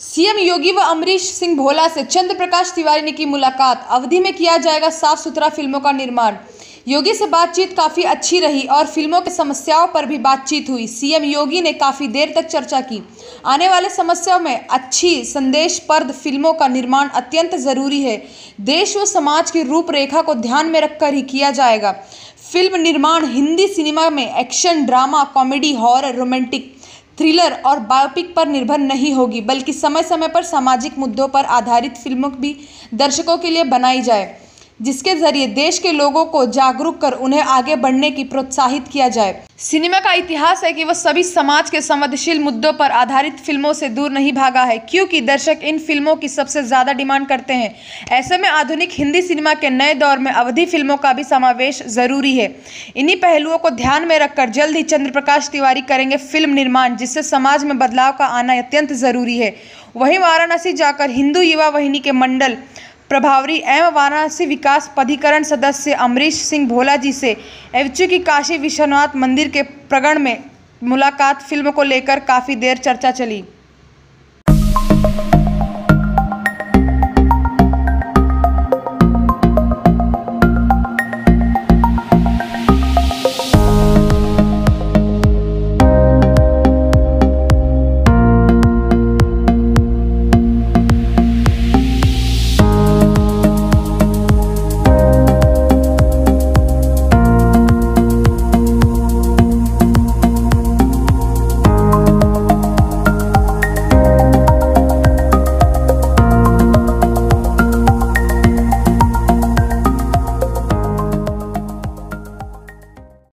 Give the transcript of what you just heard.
CM योगी व अमरीश सिंह भोला से चंद्र प्रकाश तिवारी ने की मुलाकात। अवधि में किया जाएगा साफ़ सुथरा फ़िल्मों का निर्माण। योगी से बातचीत काफ़ी अच्छी रही और फ़िल्मों की समस्याओं पर भी बातचीत हुई। सीएम योगी ने काफ़ी देर तक चर्चा की। आने वाले समस्याओं में अच्छी संदेश पर्द फ़िल्मों का निर्माण अत्यंत ज़रूरी है। देश व समाज की रूपरेखा को ध्यान में रखकर ही किया जाएगा। फ़िल्म निर्माण हिंदी सिनेमा में action, drama, comedy, horror, romantic thriller और बायोपिक पर निर्भर नहीं होगी, बल्कि समय समय पर सामाजिक मुद्दों पर आधारित फ़िल्मों भी दर्शकों के लिए बनाई जाए। जिसके ज़रिए देश के लोगों को जागरूक कर उन्हें आगे बढ़ने की प्रोत्साहित किया जाए। सिनेमा का इतिहास है कि वह सभी समाज के संवेदनशील मुद्दों पर आधारित फ़िल्मों से दूर नहीं भागा है, क्योंकि दर्शक इन फ़िल्मों की सबसे ज़्यादा डिमांड करते हैं। ऐसे में आधुनिक हिंदी सिनेमा के नए दौर में अवधि फ़िल्मों का भी समावेश ज़रूरी है। इन्हीं पहलुओं को ध्यान में रखकर जल्द ही चंद्र तिवारी करेंगे फ़िल्म निर्माण, जिससे समाज में बदलाव का आना अत्यंत ज़रूरी है। वहीं वाराणसी जाकर हिंदू युवा वाहिनी के मंडल प्रभारी एवं वाराणसी विकास प्राधिकरण सदस्य अमरीश सिंह भोला जी से एवचू की काशी विश्वनाथ मंदिर के प्रगण में मुलाकात फ़िल्म को लेकर काफ़ी देर चर्चा चली।